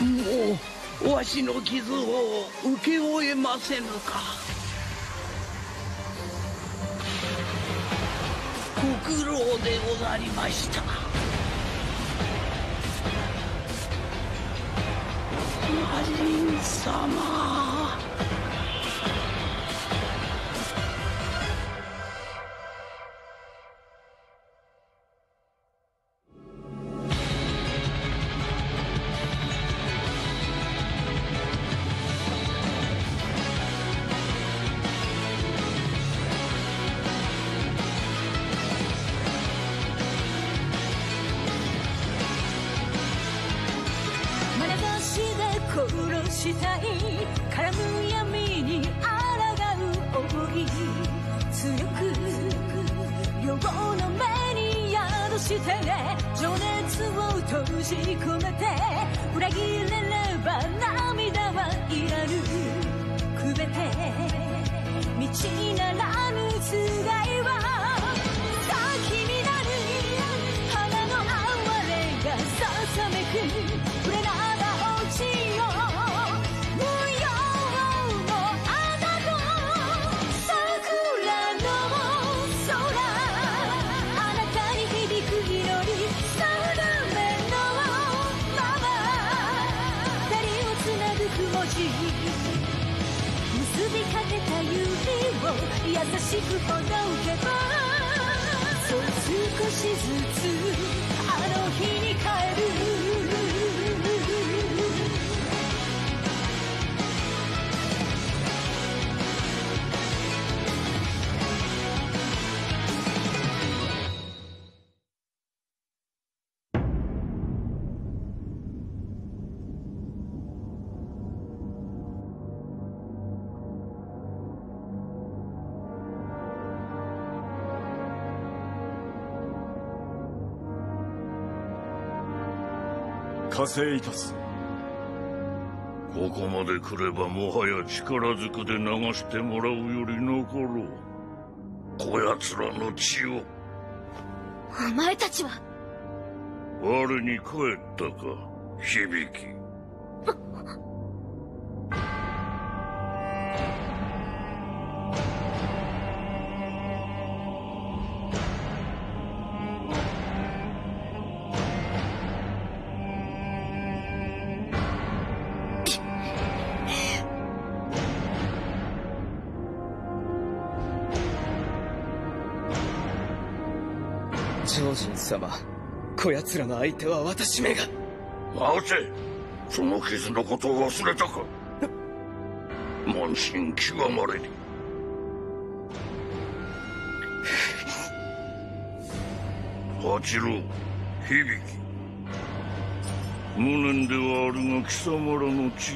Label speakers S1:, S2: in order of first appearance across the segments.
S1: もうわしの傷を受け負えませぬか。ご苦労でござりました。魔人様。
S2: したい絡む闇に抗う思い強く両方の目に宿して情熱を閉じ込めて裏切れれば涙はいらぬくべて道ならぬつがいは先になる。花の哀れがささめくつあの日に帰る
S3: 加勢いたす。
S4: ここまで来ればもはや力ずくで流してもらうより残ろう。こやつらの血を。
S2: お前たちは。
S4: 我に帰ったか響。き
S5: 超人様こやつらの相手は私めが。
S4: 待てその傷のことを忘れたか。満身極まれり八郎響。無念ではあるが貴様らの血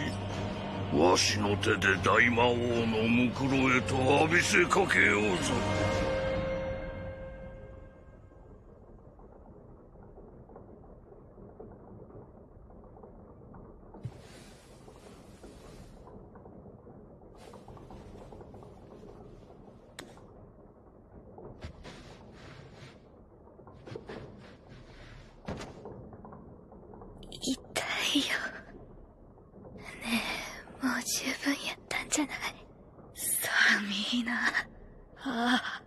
S4: わしの手で大魔王のムクロへと浴びせかけようぞ
S2: 痛いよねえもう十分やったんじゃない寒いなああ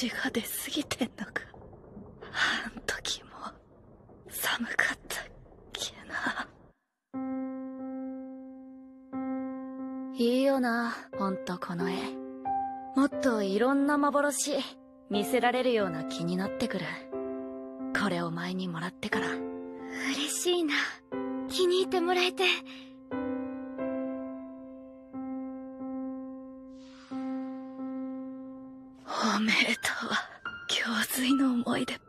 S2: 血が出すぎてんのか。あん時も寒かったっけな。いいよなほんとこの絵。もっといろんな幻見せられるような気になってくる。これを前にもらってから。嬉しいな。気に入ってもらえて。
S6: 水の思い出ば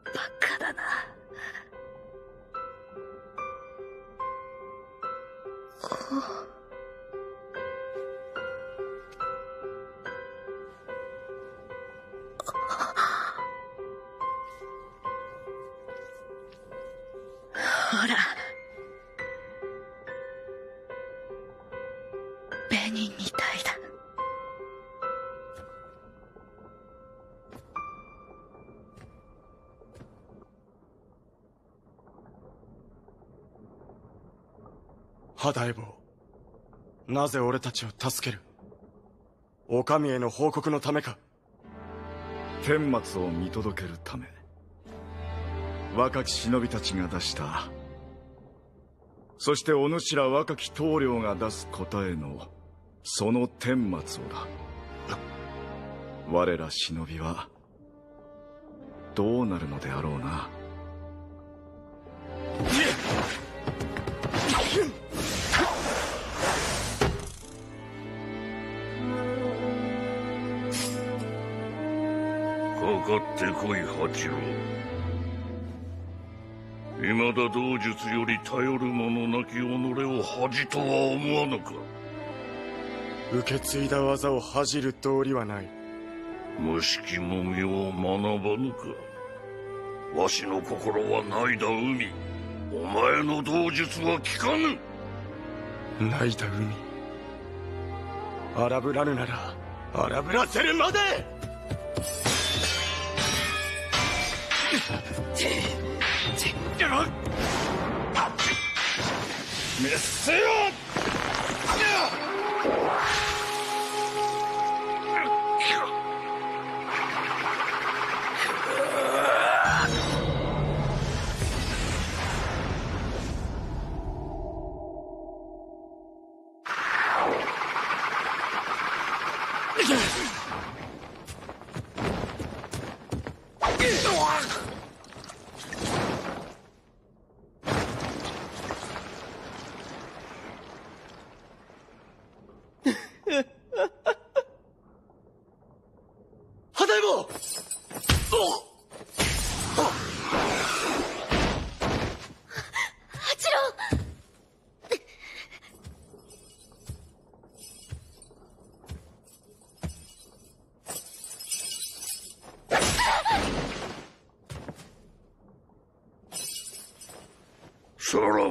S3: 肌エボ。なぜ俺たちを助ける？お上への報告のためか？
S7: 天末を見届けるため。若き忍びたちが出した。そしてお主ら若き棟梁が出す答えのその天末をだ。我ら忍びはどうなるのであろうな。
S4: かかってこい八郎未だ道術より頼る者なき己を恥とは思わぬか。
S3: 受け継いだ技を恥じる道理はない。
S4: 無識もみを学ばぬか。わしの心はないだ海。お前の道術は効かぬ。
S3: 泣いた海。荒ぶらぬなら荒ぶらせるまで
S7: 滅せよ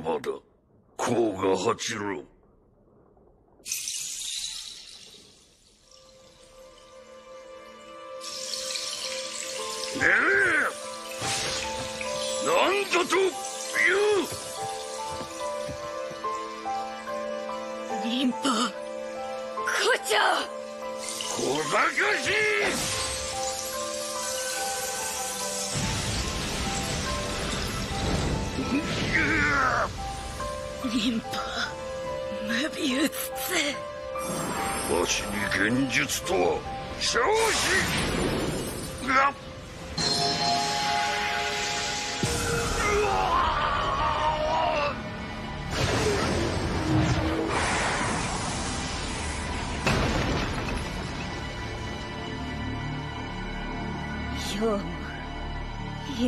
S4: だ甲賀八郎。ねえ何だと言う。
S6: 忍法校長。
S4: 小賢しい
S6: 忍法無美打つ
S4: わしに現実とは少子がうわ
S6: ようも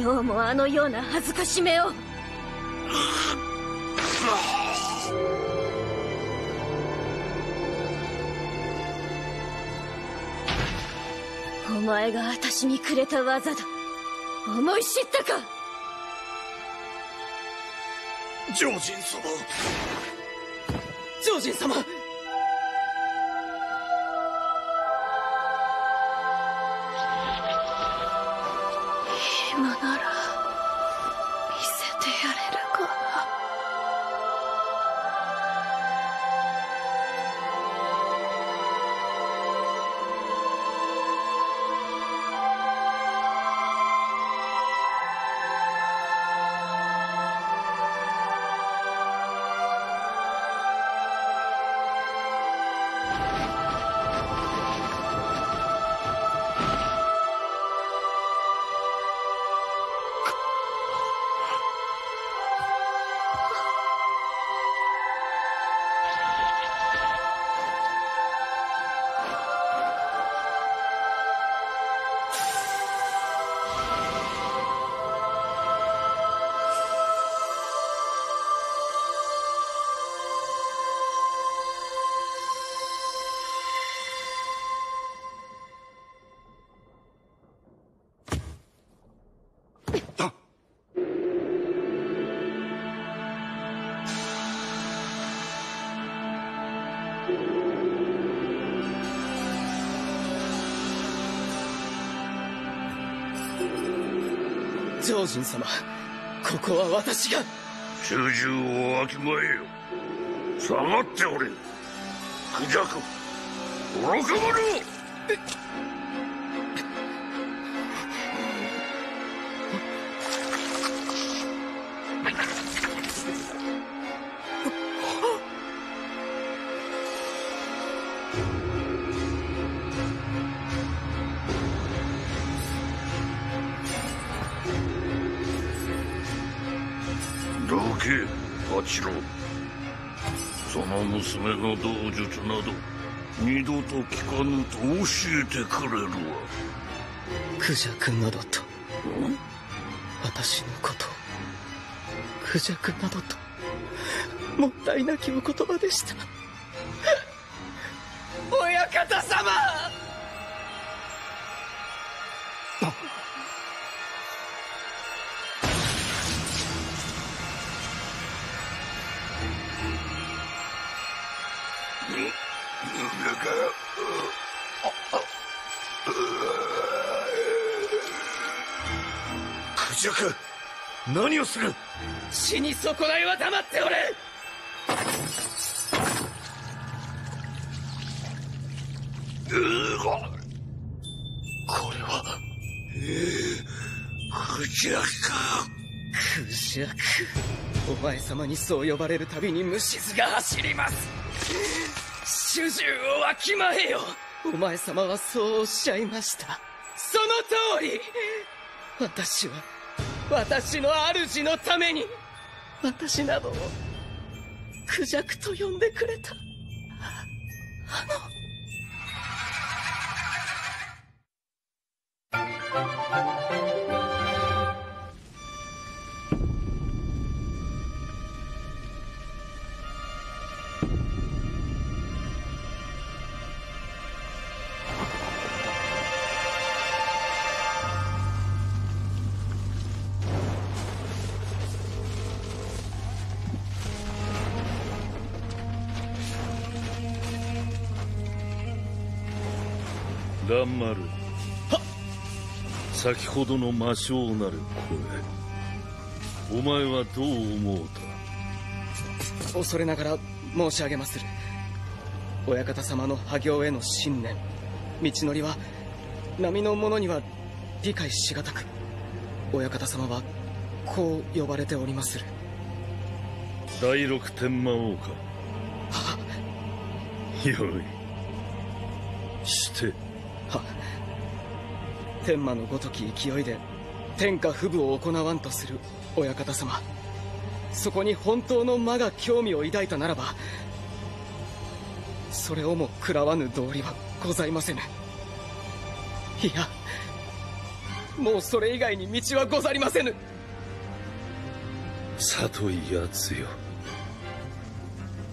S6: ようもあのような恥ずかしめを前が私にくれた技だ。思い知ったか？
S3: 常人様。
S5: 常人様老人様ここは私が。
S4: 主従をわきまえよ。下がっておれ。クジャク愚か者八郎その娘の道術など二度と聞かぬと教えてくれるわ。
S5: クジャクなどと私のことをクジャクなどともったいなきお言葉でした。親方様！
S3: クジャク何をする
S5: 死に損ないは黙っておれ
S3: これは
S4: クジャクか
S5: クジャクお前様にそう呼ばれるたびに虫唾が走ります主従をわきまえよ。お前様はそうおっしゃいました。その通り。私は私の主のために。私などをクジャクと呼んでくれた。あの
S8: 先ほどの魔性なる声。お前はどう思うた
S5: 恐れながら申し上げまする。親方様の破行への信念道のりは並の者には理解しがたく。親方様はこう呼ばれておりまする。
S8: 第六天魔王か。よい
S5: 天魔のごとき勢いで天下不武を行わんとする親方様。そこに本当の魔が興味を抱いたならばそれをも食らわぬ道理はございませぬ。いやもうそれ以外に道はござりませぬ。
S8: 里いやつよ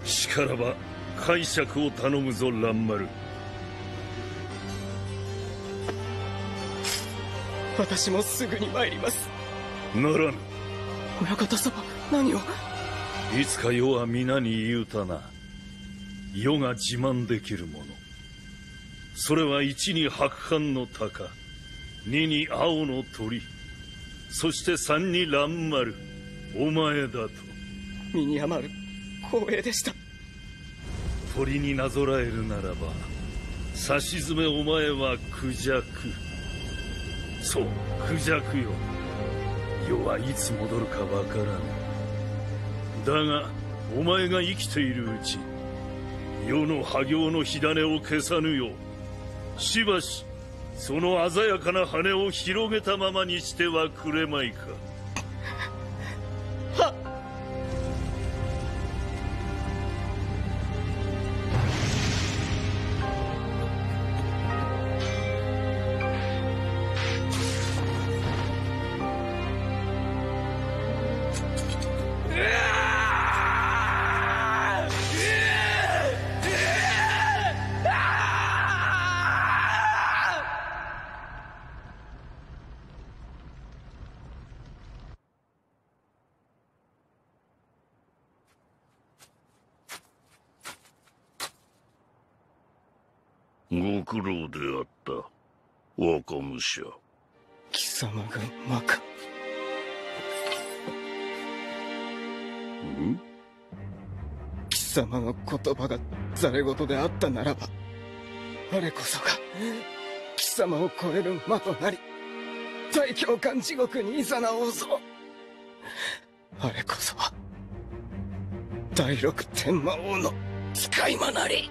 S8: しからば解釈を頼むぞ蘭丸。
S5: 私もすぐに参ります。
S8: ならぬ。
S5: 親方様何を？
S8: いつか世は皆に言うたな。世が自慢できるもの。それは一に白斑の鷹。二に青の鳥。そして三に蘭丸。お前だと。
S5: 身に余る光栄でした。
S8: 鳥になぞらえるならばさしずめお前はクジャクそうクジャクよ。世はいつ戻るかわからぬだがお前が生きているうち世の破業の火種を消さぬようしばしその鮮やかな羽を広げたままにしてはくれまいか。
S4: ご苦労であった。若武者。
S5: 貴様が馬か。ん？貴様の言葉がザれ言であったならば我こそが貴様を超える魔となり大教官地獄にいざなおうぞ。我こそは第六天魔王の使い魔なり。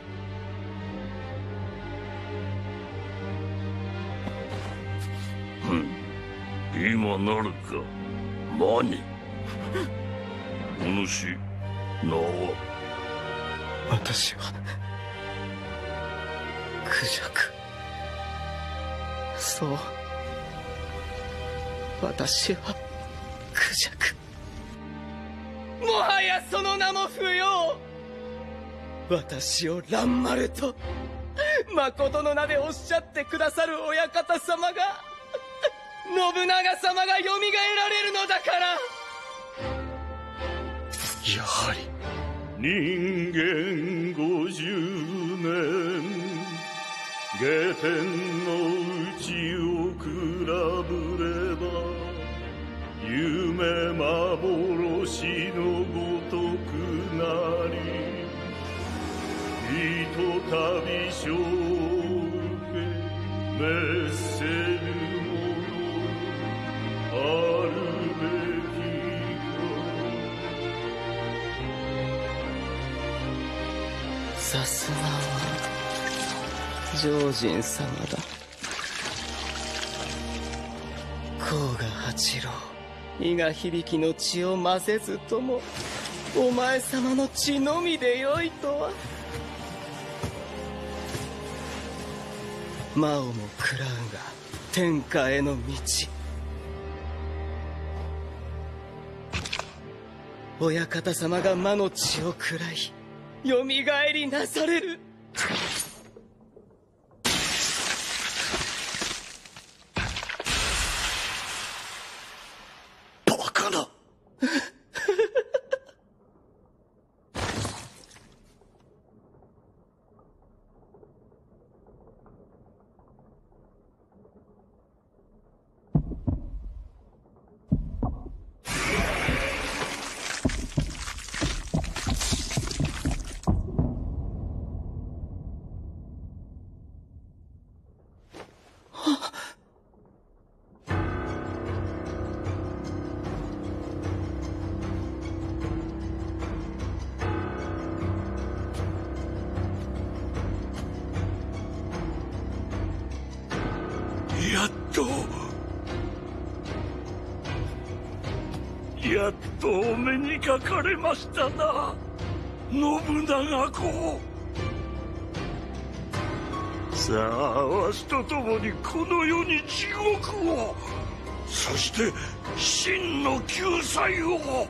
S4: 今なるか。何？お主名は？
S5: 私はクジャクそう。私はクジャクもはやその名も不要。私を蘭丸と誠の名でおっしゃってくださるお館様が信長様がよみがえられるのだから。
S3: やはり。
S8: 人間50年。下天の
S5: 人様だ。甲賀八郎。伊賀響の血を混ぜずともお前様の血のみでよいとは。魔王も食らうが天下への道。親方様が魔の血を食らいよみがえりなされる。
S3: と
S4: お目にかかれましたな。信長公。さあわしと共にこの世に地獄を。そして真の救済を。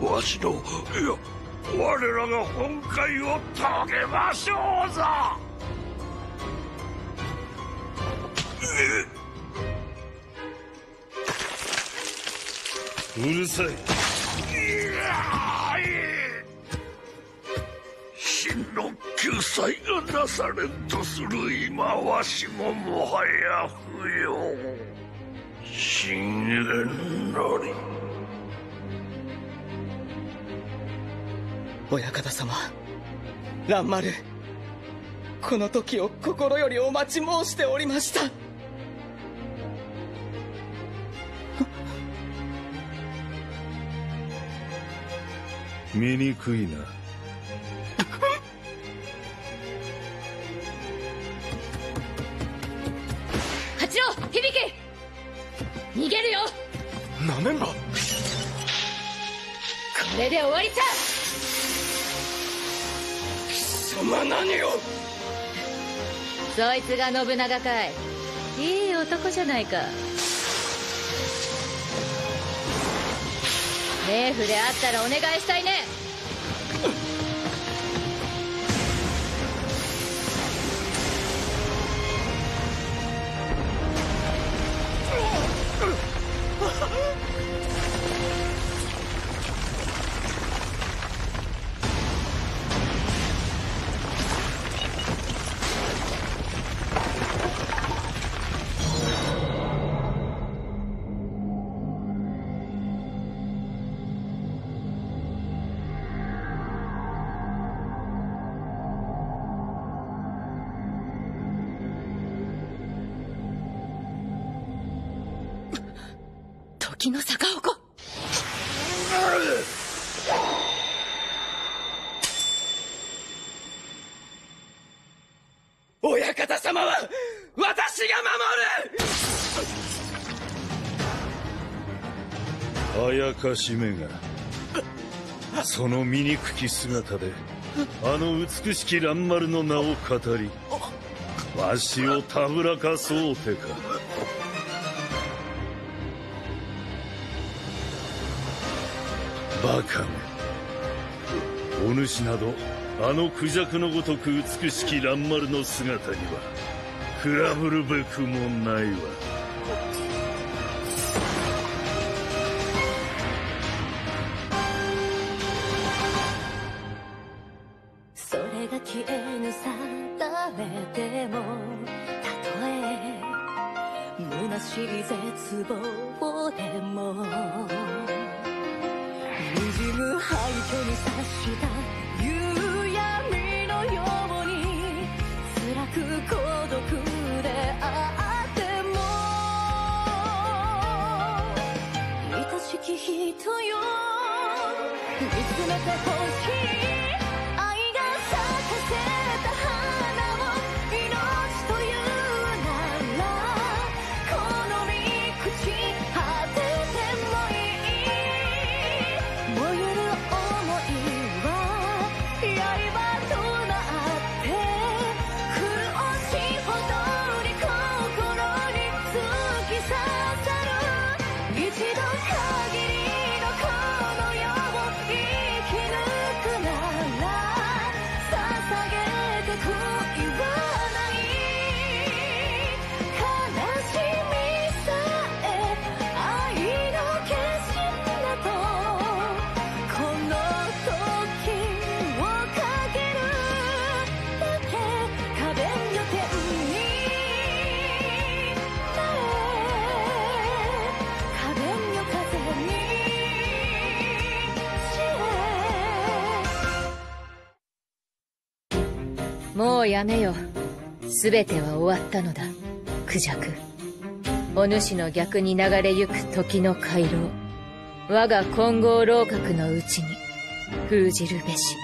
S4: わしのいや我らが本会を遂げましょうぞ。えっ？
S8: うるさい。
S4: 真の救済がなされんとする今わしももはや不要。信玄なり
S5: 親方様蘭丸。この時を心よりお待ち申しておりました。
S8: 醜いな。
S2: 八郎響逃げるよ。
S3: なめんば
S2: これで終わりさ。
S5: 貴様何を。
S2: そいつが信長かい。いい男じゃないか冥府であったらお願いしたいね。時の逆鉾
S5: 親方様は私が守る。
S8: あやかしめがその醜き姿であの美しき蘭丸の名を語りわしをたぶらかそうてかバカめ。お主などあのクジャクのごとく美しき蘭丸の姿には比べるべくもないわ。
S2: 見つめてほしいう
S9: やめよ。全ては終わったのだ。クジャク。お主の逆に流れゆく時の回廊。我が金剛楼閣のうちに封じるべし。